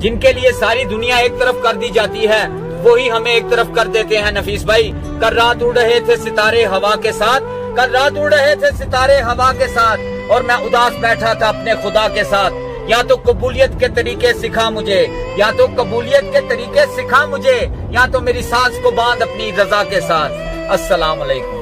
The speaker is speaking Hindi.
जिनके लिए सारी दुनिया एक तरफ़ कर दी जाती है वो ही हमें एक तरफ़ कर देते हैं नफीस भाई। कल रात उड़ रहे थे सितारे हवा के साथ, कल रात उड़ रहे थे सितारे हवा के साथ, और मैं उदास बैठा था अपने खुदा के साथ। या तो कबूलियत के तरीके सिखा मुझे, या तो कबूलियत के तरीके सिखा मुझे, या तो मेरी सांस को बाँध अपनी रजा के साथ। अस्सलाम वालेकुम